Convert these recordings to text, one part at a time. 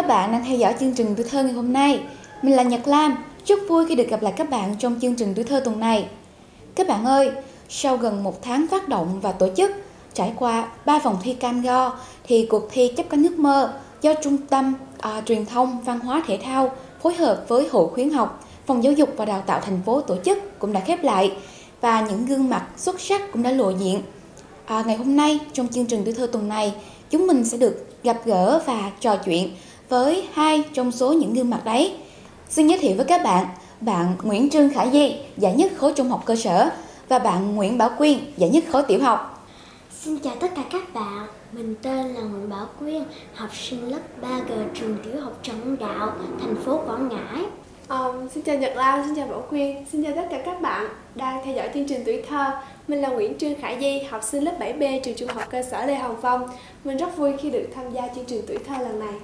Các bạn đang theo dõi chương trình tuổi thơ ngày hôm nay. Mình là Nhật Lam, rất vui khi được gặp lại các bạn trong chương trình tuổi thơ tuần này. Các bạn ơi, sau gần một tháng phát động và tổ chức, trải qua 3 vòng thi cam go, thì cuộc thi chấp cánh ước mơ do Trung tâm à, Truyền thông Văn hóa Thể thao phối hợp với Hội khuyến học, Phòng Giáo dục và Đào tạo thành phố tổ chức cũng đã khép lại và những gương mặt xuất sắc cũng đã lộ diện. À, ngày hôm nay trong chương trình tuổi thơ tuần này, chúng mình sẽ được gặp gỡ và trò chuyện với hai trong số những gương mặt đấy. Xin giới thiệu với các bạn, bạn Nguyễn Trương Khải Di, giải nhất khối trung học cơ sở và bạn Nguyễn Bảo Quyên, giải nhất khối tiểu học. Xin chào tất cả các bạn, mình tên là Nguyễn Bảo Quyên, học sinh lớp 3G trường tiểu học Trần Đạo, thành phố Quảng Ngãi. Um, xin chào Nhật Lam, xin chào Bảo Quyên, xin chào tất cả các bạn đang theo dõi chương trình tuổi thơ. Mình là Nguyễn Trương Khải Di, học sinh lớp 7B trường trung học cơ sở Lê Hồng Phong. Mình rất vui khi được tham gia chương trình tuổi thơ lần này.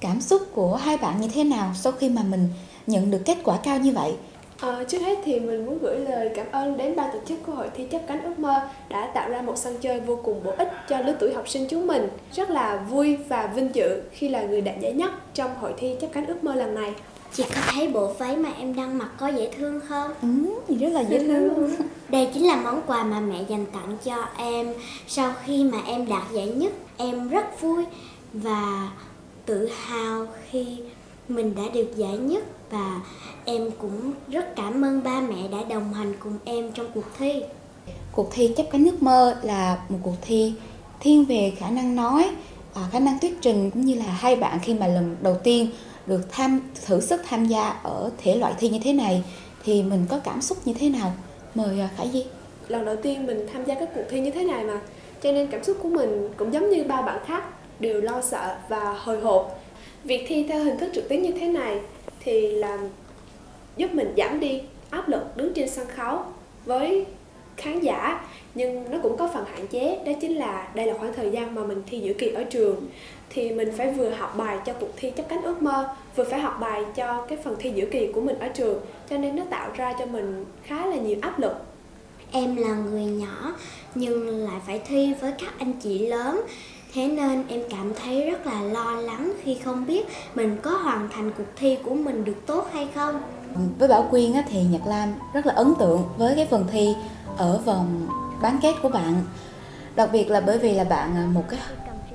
Cảm xúc của hai bạn như thế nào sau khi mà mình nhận được kết quả cao như vậy? À, trước hết thì mình muốn gửi lời cảm ơn đến ban tổ chức của hội thi chấp cánh ước mơ đã tạo ra một sân chơi vô cùng bổ ích cho lứa tuổi học sinh chúng mình. Rất là vui và vinh dự khi là người đạt giải nhất trong hội thi chấp cánh ước mơ lần này. Chị có thấy bộ váy mà em đang mặc có dễ thương không? Ừ, rất là dễ thương. Đây chính là món quà mà mẹ dành tặng cho em sau khi mà em đạt giải nhất. Em rất vui và tự hào khi mình đã được giải nhất và em cũng rất cảm ơn ba mẹ đã đồng hành cùng em trong cuộc thi. Cuộc thi chấp cánh ước mơ là một cuộc thi thiên về khả năng nói, à, khả năng thuyết trình cũng như là hai bạn khi mà lần đầu tiên được tham thử sức tham gia ở thể loại thi như thế này thì mình có cảm xúc như thế nào? Mời à, Khải Di. Lần đầu tiên mình tham gia các cuộc thi như thế này mà, cho nên cảm xúc của mình cũng giống như bao bạn khác, đều lo sợ và hồi hộp. Việc thi theo hình thức trực tuyến như thế này thì làm giúp mình giảm đi áp lực đứng trên sân khấu với khán giả, nhưng nó cũng có phần hạn chế, đó chính là đây là khoảng thời gian mà mình thi giữa kỳ ở trường. Thì mình phải vừa học bài cho cuộc thi chấp cánh ước mơ, vừa phải học bài cho cái phần thi giữa kỳ của mình ở trường, cho nên nó tạo ra cho mình khá là nhiều áp lực. Em là người nhỏ, nhưng lại phải thi với các anh chị lớn. Thế nên em cảm thấy rất là lo lắng khi không biết mình có hoàn thành cuộc thi của mình được tốt hay không. Với Bảo Quyên á, thì Nhật Lam rất là ấn tượng với cái phần thi ở vòng bán kết của bạn. Đặc biệt là bởi vì là bạn à, một cái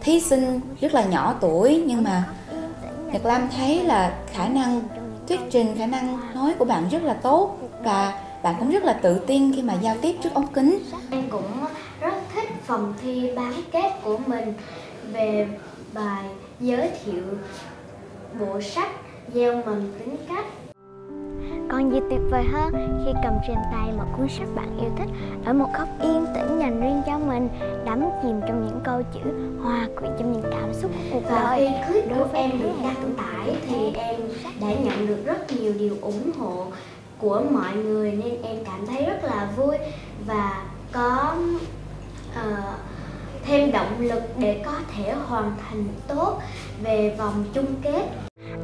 thí sinh rất là nhỏ tuổi nhưng mà Nhật Lam thấy là khả năng thuyết trình, khả năng nói của bạn rất là tốt và bạn cũng rất là tự tin khi mà giao tiếp trước ống kính. Em cũng rất phần thi bán kết của mình về bài giới thiệu bộ sách gieo mầm tính cách. Còn gì tuyệt vời hơn khi cầm trên tay một cuốn sách bạn yêu thích ở một góc yên tĩnh dành riêng cho mình đắm chìm trong những câu chữ hòa quyện trong những cảm xúc của cuộc đời. Khi đối với em được đăng tải thì em đã nhận được rất nhiều điều ủng hộ của mọi người nên em cảm thấy rất là vui và có uh, thêm động lực để có thể hoàn thành tốt về vòng chung kết.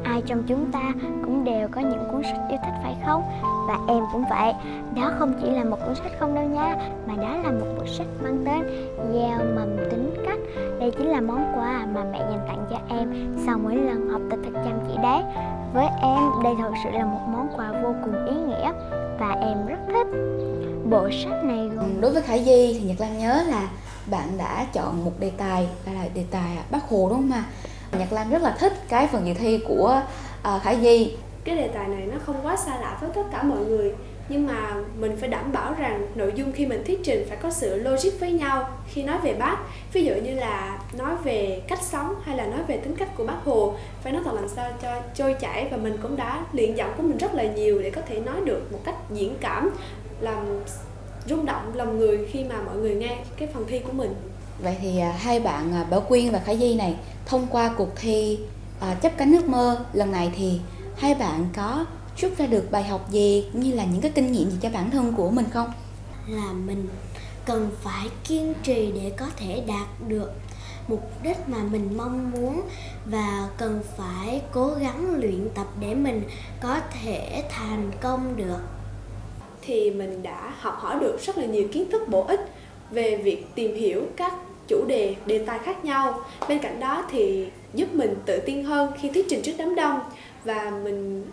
Ai trong chúng ta cũng đều có những cuốn sách yêu thích phải không? Và em cũng vậy. Đó không chỉ là một cuốn sách không đâu nha mà đó là một bộ sách mang tên gieo mầm tính cách. Đây chính là món quà mà mẹ dành tặng cho em sau mỗi lần học tập thật chăm chỉ đấy. Với em đây thật sự là một món quà vô cùng ý nghĩa và em rất thích bộ sách này gồm đối với khải di thì nhật lan nhớ là bạn đã chọn một đề tài là đề tài bác hồ đúng không ạ Nhật Lam rất là thích cái phần dự thi của uh, Khải Di. Cái đề tài này nó không quá xa lạ với tất cả mọi người nhưng mà mình phải đảm bảo rằng nội dung khi mình thuyết trình phải có sự logic với nhau khi nói về bác. Ví dụ như là nói về cách sống hay là nói về tính cách của bác hồ, phải nói thật làm sao cho trôi chảy và mình cũng đã luyện giọng của mình rất là nhiều để có thể nói được một cách diễn cảm, làm rung động lòng người khi mà mọi người nghe cái phần thi của mình. Vậy thì à, hai bạn à, Bảo Quyên và Khải Di này, thông qua cuộc thi à, chấp cánh ước mơ lần này thì hai bạn có rút ra được bài học gì cũng như là những cái kinh nghiệm gì cho bản thân của mình không là mình cần phải kiên trì để có thể đạt được mục đích mà mình mong muốn và cần phải cố gắng luyện tập để mình có thể thành công được thì mình đã học hỏi được rất là nhiều kiến thức bổ ích về việc tìm hiểu các chủ đề, đề tài khác nhau. Bên cạnh đó thì giúp mình tự tin hơn khi thuyết trình trước đám đông và mình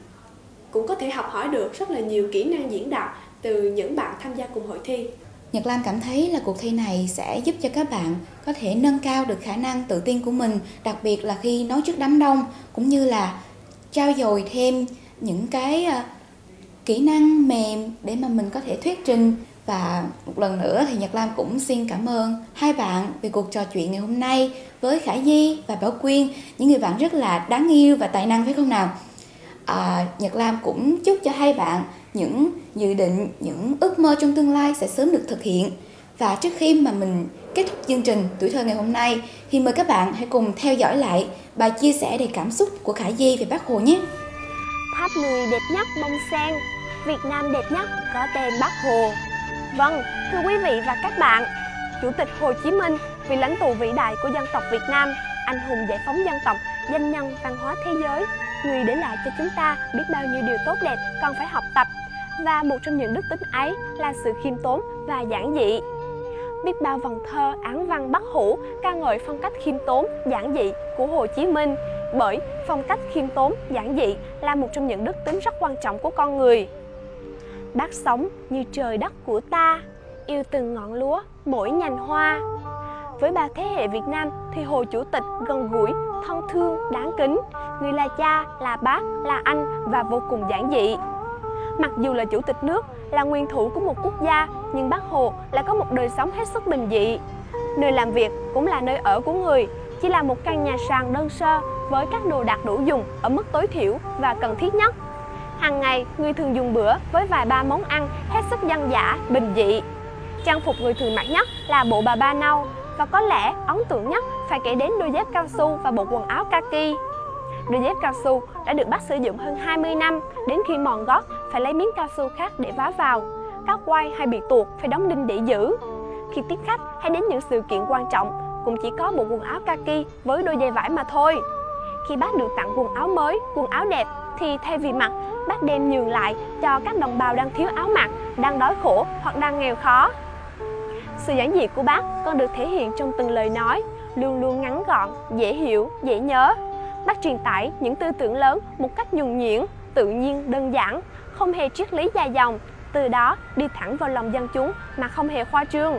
cũng có thể học hỏi được rất là nhiều kỹ năng diễn đạt từ những bạn tham gia cùng hội thi. Nhật Lam cảm thấy là cuộc thi này sẽ giúp cho các bạn có thể nâng cao được khả năng tự tin của mình, đặc biệt là khi nói trước đám đông cũng như là trao dồi thêm những cái ờ, kỹ năng mềm để mà mình có thể thuyết trình và một lần nữa thì Nhật Lam cũng xin cảm ơn hai bạn về cuộc trò chuyện ngày hôm nay với Khải Di và Bảo Quyên, những người bạn rất là đáng yêu và tài năng phải không nào? À, Nhật Lam cũng chúc cho hai bạn những dự định, những ước mơ trong tương lai sẽ sớm được thực hiện. Và trước khi mà mình kết thúc chương trình tuổi thơ ngày hôm nay thì mời các bạn hãy cùng theo dõi lại bài chia sẻ đầy cảm xúc của Khả Di về Bác Hồ nhé. Tháp người đẹp nhất bông sen, Việt Nam đẹp nhất có tên Bác Hồ. Vâng, thưa quý vị và các bạn, Chủ tịch Hồ Chí Minh, vị lãnh tụ vĩ đại của dân tộc Việt Nam, anh hùng giải phóng dân tộc, danh nhân văn hóa thế giới, người để lại cho chúng ta biết bao nhiêu điều tốt đẹp cần phải học tập. Và một trong những đức tính ấy là sự khiêm tốn và giản dị. Biết bao vần thơ án văn bắt hủ ca ngợi phong cách khiêm tốn, giản dị của Hồ Chí Minh bởi phong cách khiêm tốn, giản dị là một trong những đức tính rất quan trọng của con người. Bác sống như trời đất của ta, yêu từng ngọn lúa, mỗi nhành hoa. Với ba thế hệ Việt Nam thì Hồ Chủ tịch gần gũi, thân thương, đáng kính. Người là cha, là bác, là anh và vô cùng giản dị. Mặc dù là chủ tịch nước, là nguyên thủ của một quốc gia, nhưng bác Hồ lại có một đời sống hết sức bình dị. Nơi làm việc cũng là nơi ở của người, chỉ là một căn nhà sàn đơn sơ với các đồ đạc đủ dùng ở mức tối thiểu và cần thiết nhất. Hàng ngày, người thường dùng bữa với vài ba món ăn hết sức dân dã, bình dị. Trang phục người thường mặc nhất là bộ bà ba nâu và có lẽ ấn tượng nhất phải kể đến đôi dép cao su và bộ quần áo kaki. Đôi dép cao su đã được bác sử dụng hơn 20 năm, đến khi mòn gót phải lấy miếng cao su khác để vá vào. Các quai hay bị tuột phải đóng đinh để giữ. Khi tiếp khách hay đến những sự kiện quan trọng, cũng chỉ có một quần áo kaki với đôi dây vải mà thôi. Khi bác được tặng quần áo mới, quần áo đẹp thì thay vì mặc, bác đem nhường lại cho các đồng bào đang thiếu áo mặc, đang đói khổ hoặc đang nghèo khó. Sự giản dị của bác còn được thể hiện trong từng lời nói, luôn luôn ngắn gọn, dễ hiểu, dễ nhớ. Bác truyền tải những tư tưởng lớn một cách nhuần nhuyễn, tự nhiên, đơn giản, không hề triết lý dài dòng, từ đó đi thẳng vào lòng dân chúng mà không hề khoa trương.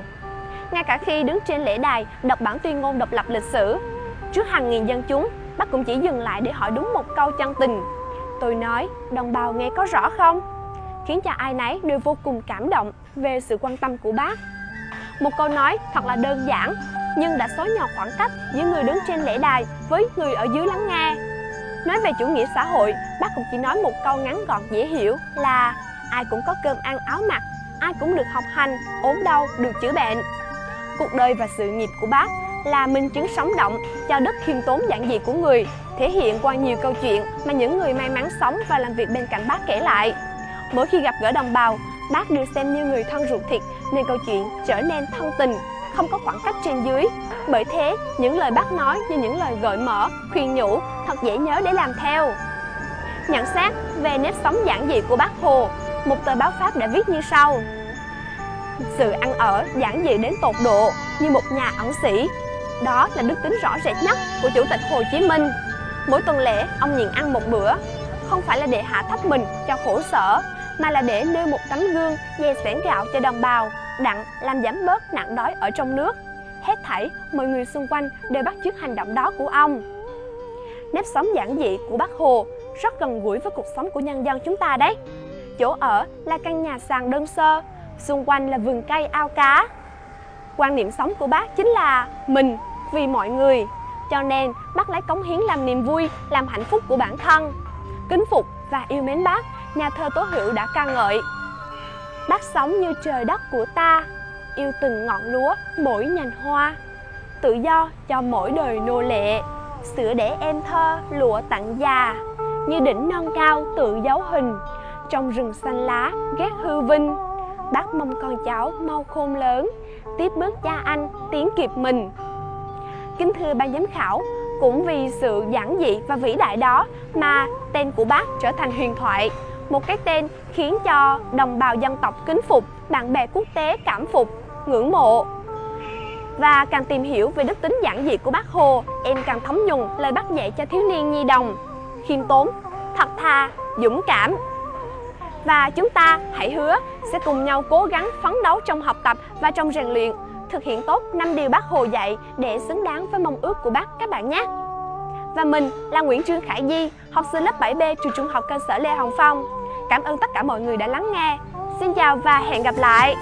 Ngay cả khi đứng trên lễ đài đọc bản tuyên ngôn độc lập lịch sử, trước hàng nghìn dân chúng, bác cũng chỉ dừng lại để hỏi đúng một câu chân tình. Tôi nói, đồng bào nghe có rõ không? Khiến cho ai nấy đều vô cùng cảm động về sự quan tâm của bác. Một câu nói thật là đơn giản, nhưng đã xóa nhỏ khoảng cách giữa người đứng trên lễ đài với người ở dưới lắng nghe. Nói về chủ nghĩa xã hội, bác cũng chỉ nói một câu ngắn gọn dễ hiểu là ai cũng có cơm ăn áo mặc, ai cũng được học hành, ốm đau, được chữa bệnh. Cuộc đời và sự nghiệp của bác là minh chứng sống động cho đức khiêm tốn giản dị của người, thể hiện qua nhiều câu chuyện mà những người may mắn sống và làm việc bên cạnh bác kể lại. Mỗi khi gặp gỡ đồng bào, bác được xem như người thân ruột thịt nên câu chuyện trở nên thân tình, không có khoảng cách trên dưới. Bởi thế, những lời bác nói như những lời gợi mở, khuyên nhủ, thật dễ nhớ để làm theo. Nhận xét về nếp sống giản dị của bác Hồ, một tờ báo Pháp đã viết như sau. Sự ăn ở giản dị đến tột độ như một nhà ẩn sĩ. Đó là đức tính rõ rệt nhất của Chủ tịch Hồ Chí Minh. Mỗi tuần lễ, ông nhịn ăn một bữa, không phải là để hạ thấp mình cho khổ sở, mà là để nêu một tấm gương dè sẻn gạo cho đồng bào, đặng làm giảm bớt nạn đói ở trong nước. Hết thảy, mọi người xung quanh đều bắt chước hành động đó của ông. Nếp sống giản dị của bác Hồ rất gần gũi với cuộc sống của nhân dân chúng ta đấy. Chỗ ở là căn nhà sàn đơn sơ, xung quanh là vườn cây ao cá. Quan niệm sống của bác chính là mình vì mọi người, cho nên bác lấy cống hiến làm niềm vui, làm hạnh phúc của bản thân. Kính phục và yêu mến bác, nhà thơ Tố Hữu đã ca ngợi. Bác sống như trời đất của ta, yêu từng ngọn lúa, mỗi nhành hoa. Tự do cho mỗi đời nô lệ, sữa để em thơ, lụa tặng già, như đỉnh non cao tự dấu hình, trong rừng xanh lá ghét hư vinh. Bác mong con cháu mau khôn lớn, tiếp bước cha anh tiến kịp mình. Kính thưa ban giám khảo, cũng vì sự giản dị và vĩ đại đó mà tên của bác trở thành huyền thoại một cái tên khiến cho đồng bào dân tộc kính phục bạn bè quốc tế cảm phục ngưỡng mộ Và càng tìm hiểu về đức tính giản dị của bác Hồ, em càng thấm nhuần lời bác dạy cho thiếu niên nhi đồng. Khiêm tốn, thật thà, dũng cảm. Và chúng ta hãy hứa sẽ cùng nhau cố gắng phấn đấu trong học tập và trong rèn luyện, thực hiện tốt năm điều bác Hồ dạy để xứng đáng với mong ước của bác các bạn nhé. Và mình là Nguyễn Trương Khải Di, học sinh lớp 7B trường trung học cơ sở Lê Hồng Phong. Cảm ơn tất cả mọi người đã lắng nghe. Xin chào và hẹn gặp lại.